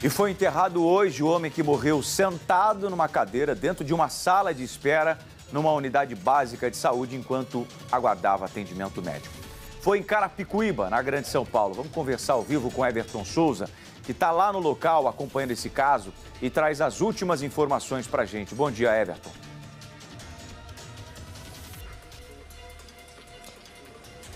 E foi enterrado hoje o homem que morreu sentado numa cadeira dentro de uma sala de espera numa unidade básica de saúde enquanto aguardava atendimento médico. Foi em Carapicuíba, na Grande São Paulo. Vamos conversar ao vivo com Everton Souza, que está lá no local acompanhando esse caso e traz as últimas informações para a gente. Bom dia, Everton.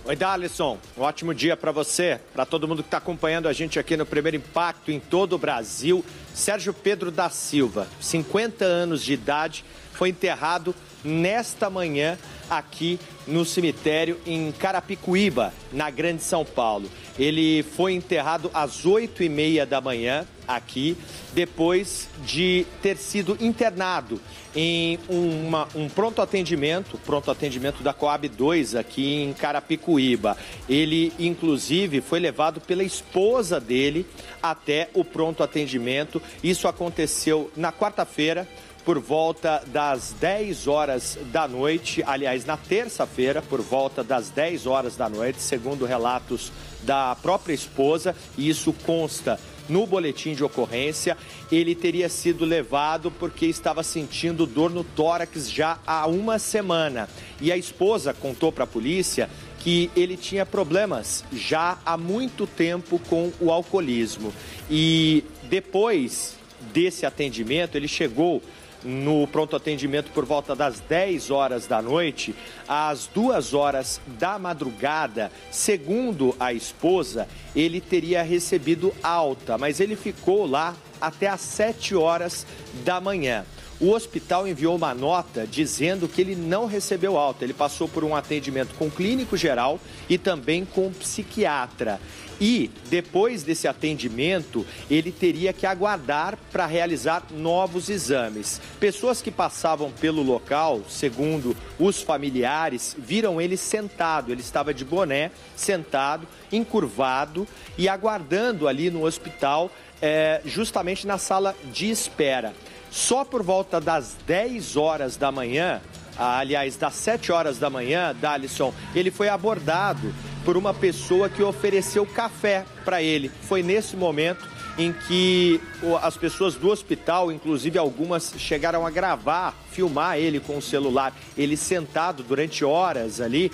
Oi, Dalisson. Um ótimo dia para você, para todo mundo que está acompanhando a gente aqui no Primeiro Impacto em todo o Brasil. Sérgio Pedro da Silva, 50 anos de idade, foi enterrado nesta manhã aqui no cemitério em Carapicuíba, na Grande São Paulo. Ele foi enterrado às oito e meia da manhã aqui, depois de ter sido internado em uma, um pronto atendimento, pronto atendimento da Coab 2 aqui em Carapicuíba. Ele, inclusive, foi levado pela esposa dele até o pronto atendimento. Isso aconteceu na quarta-feira por volta das 10 horas da noite, aliás, na terça-feira, por volta das 10 horas da noite, segundo relatos da própria esposa, e isso consta no boletim de ocorrência. Ele teria sido levado porque estava sentindo dor no tórax já há uma semana. E a esposa contou para a polícia que ele tinha problemas já há muito tempo com o alcoolismo. E depois desse atendimento, ele chegou no pronto atendimento por volta das 10 horas da noite, às 2 horas da madrugada, segundo a esposa, ele teria recebido alta, mas ele ficou lá até às 7 horas da manhã. O hospital enviou uma nota dizendo que ele não recebeu alta. Ele passou por um atendimento com clínico geral e também com psiquiatra. E depois desse atendimento, ele teria que aguardar para realizar novos exames. Pessoas que passavam pelo local, segundo os familiares, viram ele sentado. Ele estava de boné, sentado, encurvado e aguardando ali no hospital, é, justamente na sala de espera. Só por volta das 10 horas da manhã, aliás, das 7 horas da manhã, Dalisson, ele foi abordado por uma pessoa que ofereceu café para ele. Foi nesse momento em que as pessoas do hospital, inclusive algumas, chegaram a gravar, filmar ele com o celular, ele sentado durante horas ali,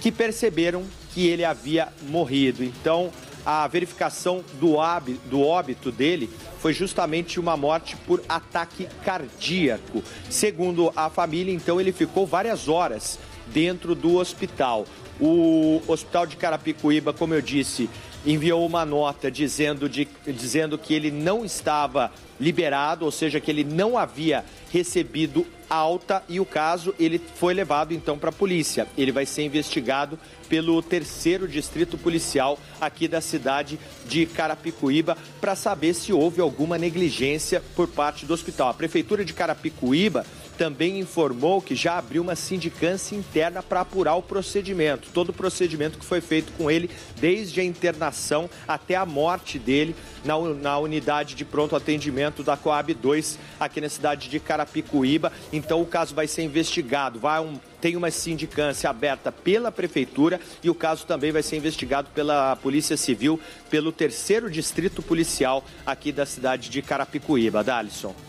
que perceberam que ele havia morrido. Então, a verificação do, do óbito dele foi justamente uma morte por ataque cardíaco. Segundo a família, então, ele ficou várias horas dentro do hospital. O hospital de Carapicuíba, como eu disse, enviou uma nota dizendo, de, dizendo que ele não estava liberado, ou seja, que ele não havia recebido alta e o caso ele foi levado então para a polícia. Ele vai ser investigado pelo terceiro distrito policial aqui da cidade de Carapicuíba para saber se houve alguma negligência por parte do hospital. A prefeitura de Carapicuíba também informou que já abriu uma sindicância interna para apurar o procedimento, todo o procedimento que foi feito com ele, desde a internação até a morte dele na, na unidade de pronto atendimento da Coab 2, aqui na cidade de Carapicuíba. Então o caso vai ser investigado, vai um, tem uma sindicância aberta pela prefeitura e o caso também vai ser investigado pela Polícia Civil, pelo terceiro distrito policial aqui da cidade de Carapicuíba. Dalisson.